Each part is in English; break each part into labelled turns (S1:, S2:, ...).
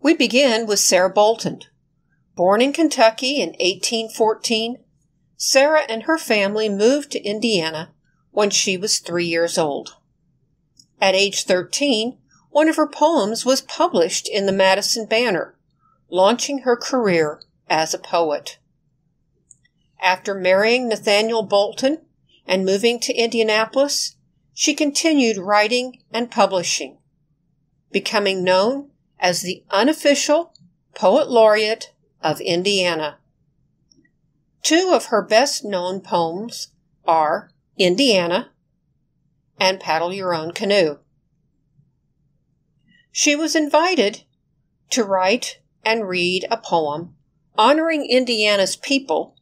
S1: We begin with Sarah Bolton. Born in Kentucky in 1814, Sarah and her family moved to Indiana when she was three years old. At age 13, one of her poems was published in the Madison Banner, launching her career as a poet. After marrying Nathaniel Bolton and moving to Indianapolis, she continued writing and publishing, becoming known as the unofficial poet laureate of Indiana. Two of her best known poems are Indiana and Paddle Your Own Canoe. She was invited to write and read a poem honoring Indiana's people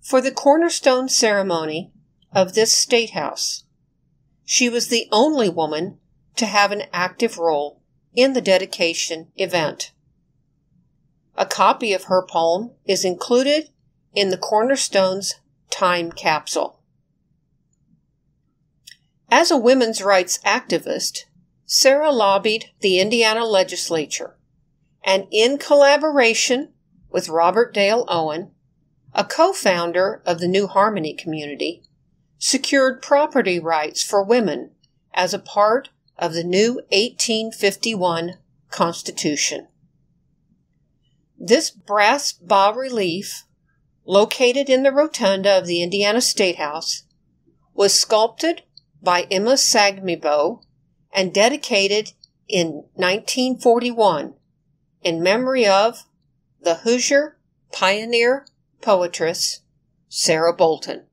S1: for the cornerstone ceremony of this state house. She was the only woman to have an active role in the dedication event. A copy of her poem is included in the Cornerstone's time capsule. As a women's rights activist, Sarah lobbied the Indiana legislature and, in collaboration with Robert Dale Owen, a co founder of the New Harmony community, secured property rights for women as a part of the new 1851 Constitution. This brass bas relief, located in the rotunda of the Indiana State House, was sculpted by Emma Sangernebo and dedicated in 1941 in memory of the Hoosier pioneer poetress Sarah Bolton.